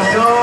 situação